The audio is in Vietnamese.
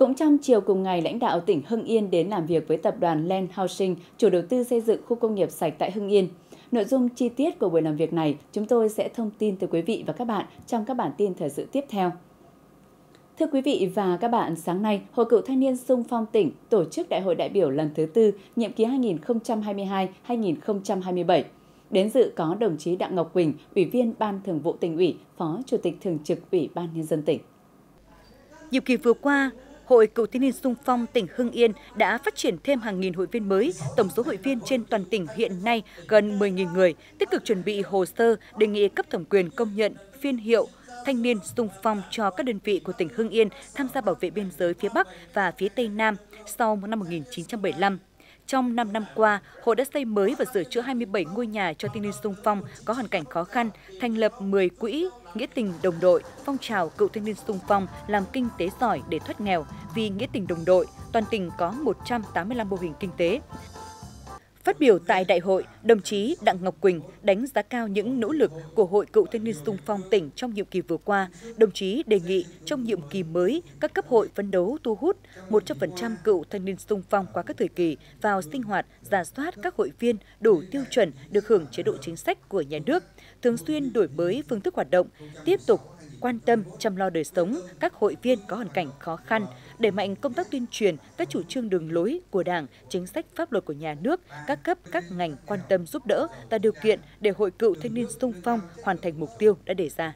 Cũng trong chiều cùng ngày, lãnh đạo tỉnh Hưng Yên đến làm việc với tập đoàn Land Housing, chủ đầu tư xây dựng khu công nghiệp sạch tại Hưng Yên. Nội dung chi tiết của buổi làm việc này chúng tôi sẽ thông tin tới quý vị và các bạn trong các bản tin thời sự tiếp theo. Thưa quý vị và các bạn, sáng nay, Hội cựu thanh niên sung phong tỉnh tổ chức Đại hội đại biểu lần thứ tư, nhiệm kỳ 2022-2027. Đến dự có đồng chí Đặng Ngọc Quỳnh, Ủy viên Ban Thường vụ tỉnh ủy, Phó Chủ tịch Thường trực Ủy ban Nhân dân tỉnh. Nhiệm kỳ vừa qua, Hội Cựu Thanh niên Sung phong tỉnh Hưng Yên đã phát triển thêm hàng nghìn hội viên mới, tổng số hội viên trên toàn tỉnh hiện nay gần 10.000 người, tích cực chuẩn bị hồ sơ đề nghị cấp thẩm quyền công nhận phiên hiệu thanh niên sung phong cho các đơn vị của tỉnh Hưng Yên tham gia bảo vệ biên giới phía Bắc và phía Tây Nam sau năm 1975. Trong 5 năm qua, hội đã xây mới và sửa chữa 27 ngôi nhà cho thanh niên sung phong có hoàn cảnh khó khăn, thành lập 10 quỹ nghĩa tình đồng đội, phong trào cựu thanh niên sung phong làm kinh tế giỏi để thoát nghèo vì nghĩa tình đồng đội. Toàn tỉnh có 185 mô hình kinh tế. Phát biểu tại đại hội, đồng chí Đặng Ngọc Quỳnh đánh giá cao những nỗ lực của Hội Cựu Thanh niên Sung phong tỉnh trong nhiệm kỳ vừa qua. Đồng chí đề nghị trong nhiệm kỳ mới, các cấp hội phấn đấu thu hút 100% cựu thanh niên sung phong qua các thời kỳ vào sinh hoạt, giả soát các hội viên đủ tiêu chuẩn được hưởng chế độ chính sách của nhà nước, thường xuyên đổi mới phương thức hoạt động, tiếp tục quan tâm chăm lo đời sống các hội viên có hoàn cảnh khó khăn, đẩy mạnh công tác tuyên truyền các chủ trương đường lối của Đảng, chính sách pháp luật của nhà nước, các cấp các ngành quan tâm giúp đỡ tạo điều kiện để hội cựu thanh niên sung phong hoàn thành mục tiêu đã đề ra.